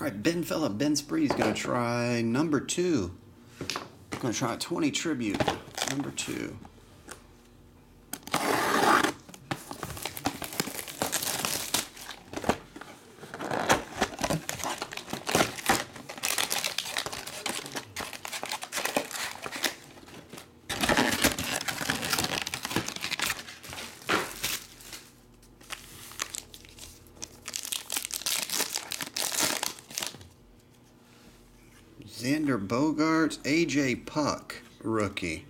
All right, Ben Phillip, Ben Spree's going to try number two. I'm Going to try 20 tribute, number two. Xander Bogaerts, AJ Puk, rookie.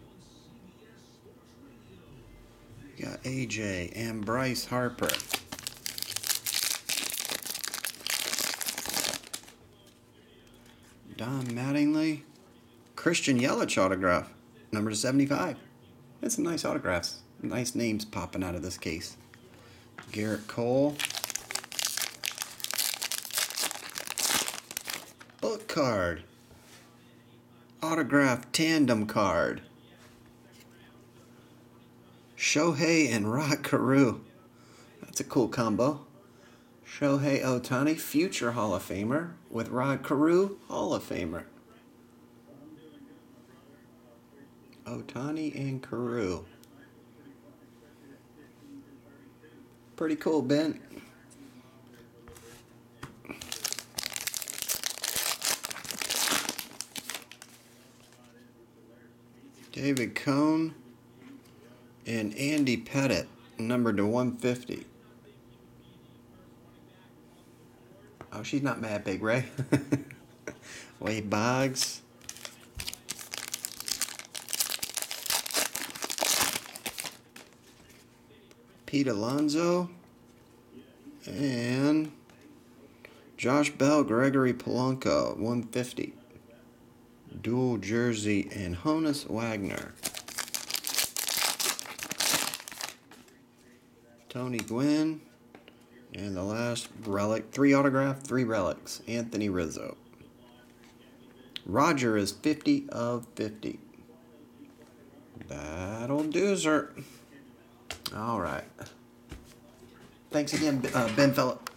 Got AJ and Bryce Harper. Don Mattingly, Christian Yelich autograph, number 75. That's some nice autographs. Nice names popping out of this case. Gerrit Cole. Book card autograph tandem card. Shohei and Rod Carew. That's a cool combo. Shohei Ohtani, future Hall of Famer, with Rod Carew, Hall of Famer. Ohtani and Carew. Pretty cool, Ben. David Cone and Andy Pettitte, numbered to 150. Oh, she's not mad, Big Ray. Wade Boggs. Pete Alonso. And Josh Bell, Gregory Polanco, 150 dual jersey, and Honus Wagner. Tony Gwynn. And the last relic, three autograph, three relics. Anthony Rizzo. Roger is 50 of 50. That'll do, sir. All right. Thanks again, uh, Ben Phillip.